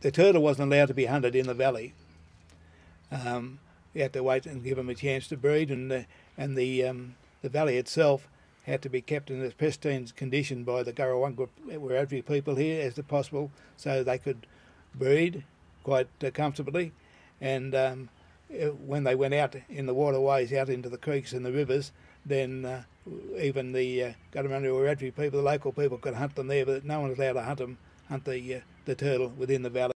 the turtle wasn't allowed to be hunted in the valley. Um, you had to wait and give them a chance to breed, and the, and the um, the valley itself had to be kept in as pristine condition by the Gurrawanga Wiradjuri people here as possible, so they could breed quite uh, comfortably, and um, when they went out in the waterways, out into the creeks and the rivers, then uh, even the uh, Wiradjuri people, the local people, could hunt them there, but no one was allowed to hunt them, hunt the uh, the turtle within the valley.